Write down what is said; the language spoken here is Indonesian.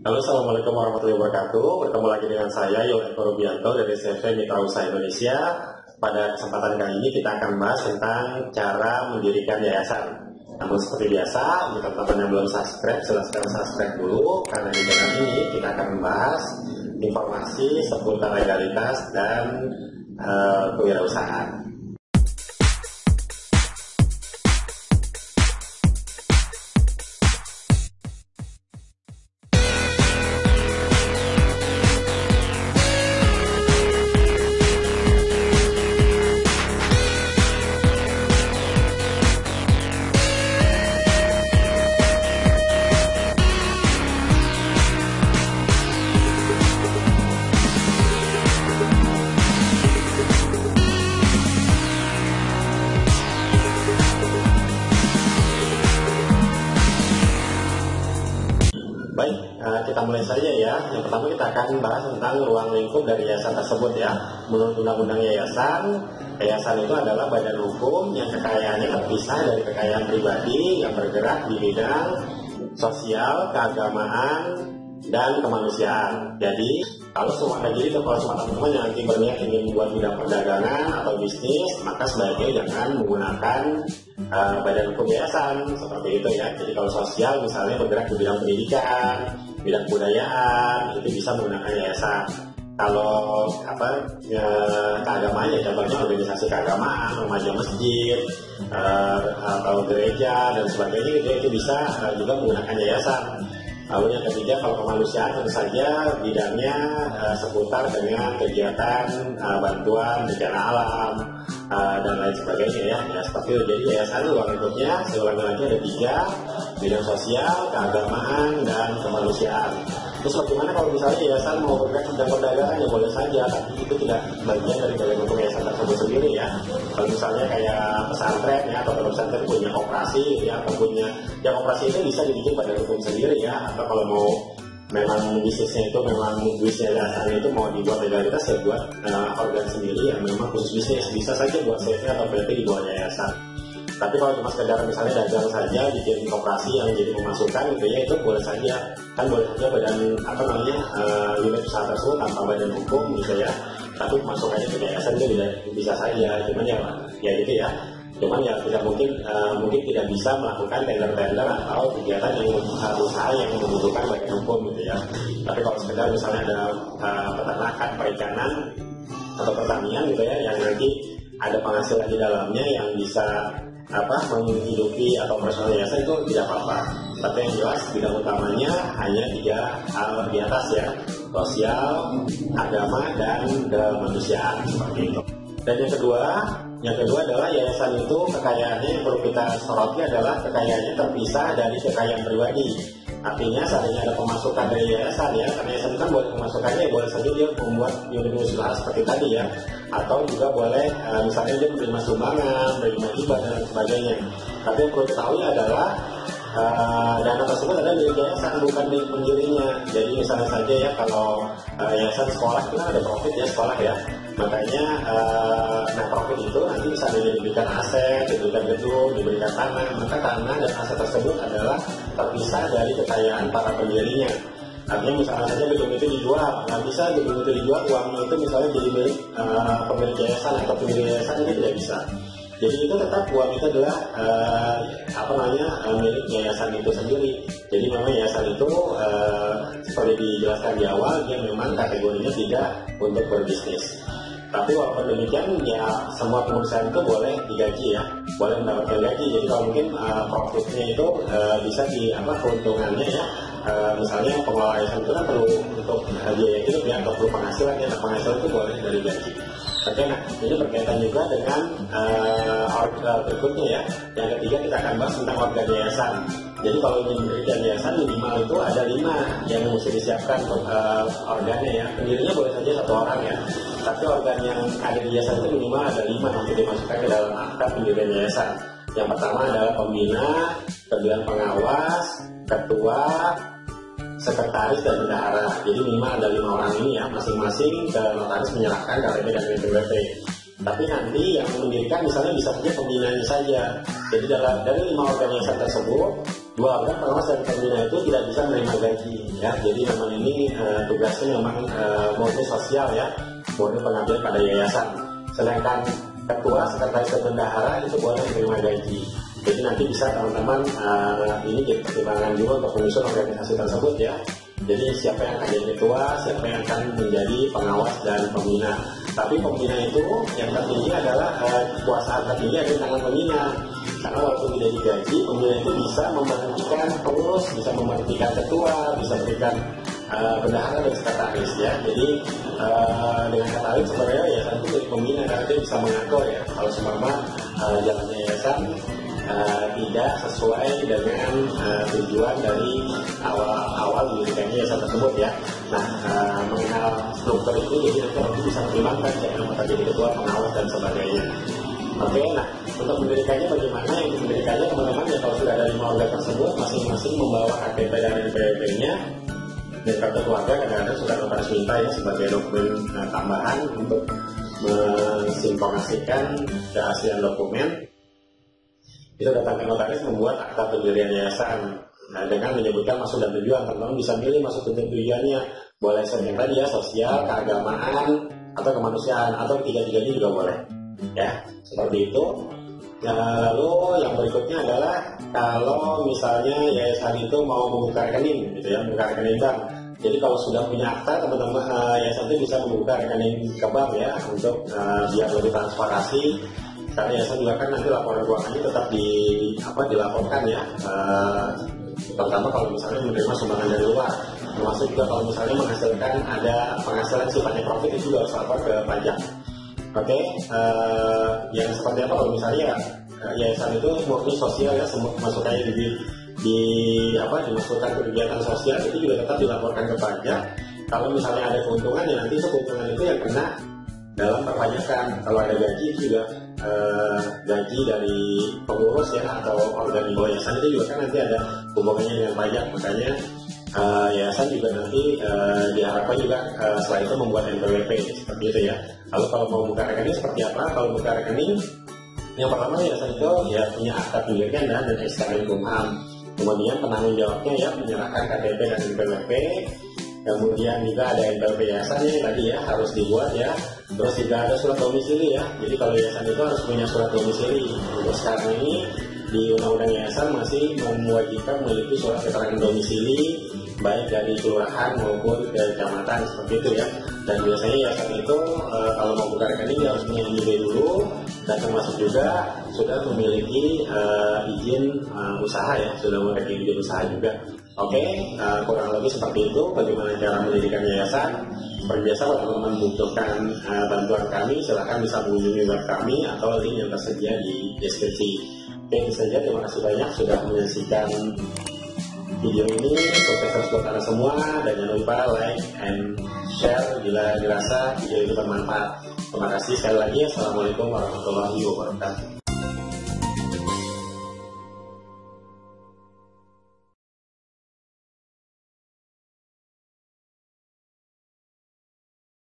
Halo, Assalamualaikum warahmatullahi wabarakatuh. Bertemu lagi dengan saya, Yon Eko Rubianto dari CV Mitra Usaha Indonesia. Pada kesempatan kali ini kita akan bahas tentang cara mendirikan yayasan. Namun seperti biasa, untuk teman-teman yang belum subscribe, silahkan subscribe dulu. Karena di channel ini kita akan membahas informasi seputar legalitas dan uh, kewirausahaan. Baik, eh, kita mulai saja ya. Yang pertama kita akan bahas tentang ruang lingkup dari yayasan tersebut ya. Menurut Undang-Undang Yayasan, yayasan itu adalah badan hukum yang kekayaannya terpisah dari kekayaan pribadi yang bergerak di bidang sosial, keagamaan, dan kemanusiaan. Jadi kalau semua jadi itu kalau semua teman-teman yang nanti berniat ingin membuat bidang perdagangan atau bisnis, maka sebaiknya jangan menggunakan uh, badan hukum yayasan seperti itu ya. Jadi kalau sosial misalnya bergerak di bidang pendidikan, bidang budayaan, itu bisa menggunakan yayasan. Kalau apa ya, keagamaan ya contohnya organisasi keagamaan, remaja masjid uh, atau gereja dan sebagainya itu, itu bisa uh, juga menggunakan yayasan. Lalu yang ketiga kalau kemanusiaan tentu saja bidangnya uh, seputar dengan kegiatan uh, bantuan bencana alam uh, dan lain sebagainya ya. ya seperti itu. Jadi yayasan luar lingkupnya saya lagi ada tiga bidang sosial, keagamaan dan kemanusiaan. Terus bagaimana kalau misalnya yayasan mau bergerak bidang perdagangan? Ya boleh saja, tapi itu tidak bagian dari bagian hukum yayasan tersebut sendiri ya. Kalau misalnya kayak pesantren ya atau kalau pesantren punya operasi ya atau punya yang operasi itu bisa dibikin pada hukum sendiri ya. Atau kalau mau memang bisnisnya itu memang bisnisnya yayasan itu mau dibuat legalitas ya buat uh, organ sendiri yang memang khusus bisnis. Bisa saja buat CV atau PT di bawah yayasan. Tapi kalau cuma sekedar misalnya dagang saja bikin koperasi yang jadi pemasukan gitu ya itu boleh saja kan boleh saja badan apa namanya uh, unit usaha tersebut tanpa badan hukum gitu ya. Tapi pemasukannya ke yayasan itu bisa, bisa saja, cuman ya ya gitu ya. Cuman ya tidak mungkin uh, mungkin tidak bisa melakukan tender-tender atau kegiatan yang usaha yang membutuhkan badan hukum gitu ya. Tapi kalau sekedar misalnya ada uh, peternakan, perikanan atau pertanian gitu ya yang nanti ada penghasilan di dalamnya yang bisa apa menghidupi atau operasional yayasan itu tidak apa-apa. Tapi yang jelas bidang utamanya hanya tiga hal di atas ya, sosial, agama dan kemanusiaan seperti itu. Dan yang kedua, yang kedua adalah yayasan itu kekayaannya yang perlu kita soroti adalah kekayaannya terpisah dari kekayaan pribadi. Artinya seandainya ada pemasukan dari yayasan ya, karena yayasan kan boleh pemasukannya ya boleh saja dia membuat unit usaha seperti tadi ya, atau juga boleh uh, misalnya dia menerima sumbangan, menerima hibah dan sebagainya. Tapi yang perlu diketahui adalah uh, dana tersebut ada di yayasan bukan di pendirinya. Jadi misalnya saja ya kalau uh, yayasan sekolah itu kan ada profit ya sekolah ya, makanya uh, nah profit itu nanti bisa diberikan aset, diberikan gedung, diberikan tanah, maka tanah dan aset tersebut adalah terpisah dari kekayaan para pendirinya. Artinya misalnya gedung itu dijual, nggak bisa gedung itu dijual, uangnya itu misalnya jadi milik uh, pemilik yayasan atau pendiri yayasan itu tidak bisa. Jadi itu tetap uang itu adalah uh, apa namanya uh, milik yayasan itu sendiri. Jadi memang yayasan itu uh, seperti dijelaskan di awal dia memang kategorinya tidak untuk berbisnis. Tapi walaupun demikian ya semua pengusaha itu boleh digaji ya, boleh mendapatkan gaji. Jadi kalau mungkin uh, profitnya itu uh, bisa di apa keuntungannya ya. Uh, misalnya pengelola yayasan itu kan perlu untuk biaya hidup ya, atau perlu penghasilan ya, nah, penghasilan itu boleh dari gaji. Oke, nah ini berkaitan juga dengan uh, berikutnya ya. Yang ketiga kita akan bahas tentang organ yayasan. Jadi kalau ingin mendirikan yayasan minimal itu ada lima yang mesti disiapkan uh, organnya ya. Pendirinya boleh saja satu orang ya. Tapi organ yang ada di yayasan itu minimal ada lima untuk dimasukkan ke dalam akta pendirian yayasan. Yang pertama adalah pembina, pemilihan pengawas, ketua, sekretaris dan bendahara. Jadi minimal ada lima orang ini ya, masing-masing ke notaris menyerahkan KTP dan NPWP. tapi nanti yang mendirikan misalnya bisa saja pembinanya saja. Jadi dalam dari lima organisasi tersebut, dua organ pengawas dan pembina itu tidak bisa menerima gaji. Ya, jadi memang ini uh, tugasnya memang uh, murni sosial ya, murni pengabdian pada yayasan. Sedangkan ketua, sekretaris dan bendahara itu boleh menerima gaji. Jadi nanti bisa teman-teman uh, ini jadi pertimbangan juga untuk menyusun organisasi tersebut ya. Jadi siapa yang akan jadi ketua, siapa yang akan menjadi pengawas dan pembina. Tapi pembina itu yang tertinggi adalah eh, kekuasaan tertinggi ada di tangan pembina. Karena walaupun tidak digaji, pembina itu bisa memberhentikan pengurus, bisa memberhentikan ketua, bisa memberikan uh, bendahara dan sekretaris ya. Jadi uh, dengan kata lain sebenarnya yayasan itu dari pembina karena dia bisa mengatur ya. Kalau seumpama uh, jalannya yayasan uh, tidak sesuai dengan uh, tujuan dari awal-awal didirikannya yayasan tersebut ya. Nah, uh, mengenal struktur itu jadi nanti bisa mempertimbangkan siapa yang jadi ketua, pengawas dan sebagainya. Oke, okay, nah untuk mendirikannya bagaimana? Yang mendirikannya teman-teman ya kalau sudah ada lima organ tersebut masing-masing membawa KTP dan NPWP-nya dan kartu keluarga kadang-kadang sudah notaris minta ya sebagai dokumen uh, tambahan untuk mensinkronasikan keaslian dokumen datang ke notaris membuat akta pendirian yayasan. Nah, dengan menyebutkan maksud dan tujuan teman-teman bisa milih maksud dan tujuannya. Boleh yang tadi ya sosial keagamaan atau kemanusiaan atau tiga-tiganya juga boleh. Ya seperti itu. Ya, lalu yang berikutnya adalah kalau misalnya yayasan itu mau membuka rekening gitu ya membuka rekening bank. Jadi kalau sudah punya akta teman-teman uh, yayasan itu bisa membuka rekening ke bank ya untuk uh, biar lebih transparansi karena ya juga kan nanti laporan keuangannya tetap di apa dilaporkan ya. Uh, terutama kalau misalnya menerima sumbangan dari luar termasuk juga kalau misalnya menghasilkan ada penghasilan sifatnya profit itu juga harus lapor ke pajak. Oke okay? uh, yang seperti apa? Kalau misalnya uh, yayasan itu murni sosial ya masuk kayak di di apa dimasukkan ke kegiatan sosial itu juga tetap dilaporkan ke pajak. Kalau misalnya ada keuntungan ya nanti keuntungan itu yang kena dalam perpajakan. Kalau ada gaji juga eh, gaji dari pengurus ya atau organ yayasan itu juga kan nanti ada hubungannya dengan pajak. Makanya eh, yayasan juga nanti eh, diharapkan juga eh, setelah itu membuat NPWP seperti itu ya. Lalu kalau mau buka rekening seperti apa? Kalau buka rekening yang pertama yayasan itu ya punya akta pendirian dan, dan SK Kumham. Kemudian penanggung jawabnya ya menyerahkan KTP dan NPWP kemudian juga ada NPWP yayasannya tadi ya harus dibuat ya. Terus juga ada surat domisili ya. Jadi kalau yayasan itu harus punya surat domisili. Untuk sekarang ini di undang-undang yayasan masih mewajibkan memiliki surat keterangan domisili baik dari kelurahan maupun dari kecamatan seperti itu ya. Dan biasanya yayasan itu e, kalau mau buka rekening harus punya NIB dulu. Dan termasuk juga sudah memiliki e, izin e, usaha ya. Sudah memiliki izin usaha juga Oke, okay, uh, kurang lebih seperti itu bagaimana cara mendirikan yayasan. Seperti biasa kalau teman-teman membutuhkan uh, bantuan kami, silahkan bisa mengunjungi web kami atau link yang tersedia di deskripsi. Oke, itu saja. Terima kasih banyak sudah menyaksikan video ini. Sukses terus buat anda semua dan jangan lupa like and share bila dirasa video itu bermanfaat. Terima kasih sekali lagi. Assalamualaikum warahmatullahi wabarakatuh.